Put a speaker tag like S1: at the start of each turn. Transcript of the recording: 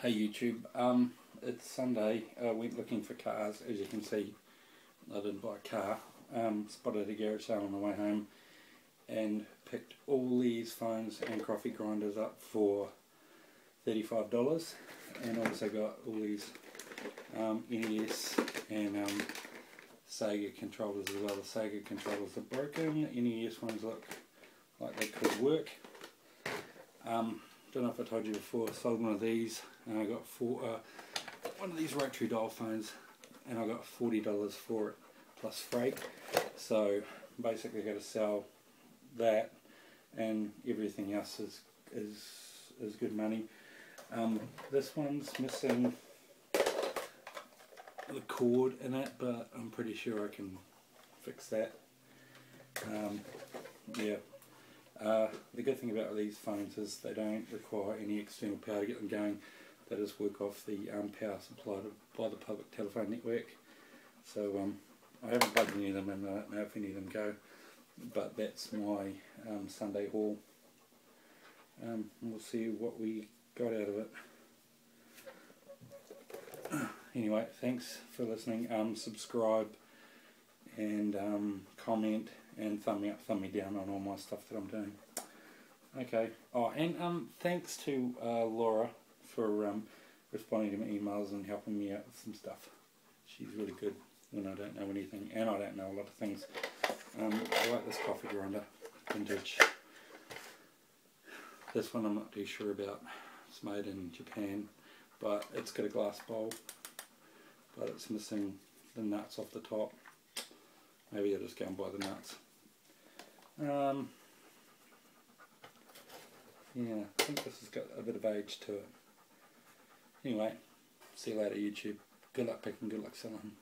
S1: Hey YouTube, um, it's Sunday. I went looking for cars. As you can see, I didn't buy a car. Um, spotted a garage sale on the way home and picked all these phones and coffee grinders up for $35 and also got all these um, NES and um, Sega controllers as well. The Sega controllers are broken, NES ones look like they could work. Um, don't know if I told you before, I sold one of these and I got four, uh, one of these rotary dial phones and I got $40 for it plus freight. So basically got to sell that and everything else is, is, is good money. Um, this one's missing the cord in it but I'm pretty sure I can fix that. Um, yeah. Uh, the good thing about these phones is they don't require any external power to get them going. They just work off the um, power supplied by the public telephone network. So um, I haven't plugged any of them and I don't know if any of them go. But that's my um, Sunday haul. Um, we'll see what we got out of it. anyway, thanks for listening. Um, subscribe and um, comment and thumb me up, thumb me down on all my stuff that I'm doing. Okay. Oh, and um, thanks to uh, Laura for um, responding to my emails and helping me out with some stuff. She's really good when I don't know anything, and I don't know a lot of things. Um, I like this coffee grinder, vintage. This one I'm not too sure about. It's made in Japan, but it's got a glass bowl, but it's missing the nuts off the top. Maybe I'll just go and buy the nuts. Um, yeah, I think this has got a bit of age to it. Anyway, see you later YouTube. Good luck picking, good luck selling.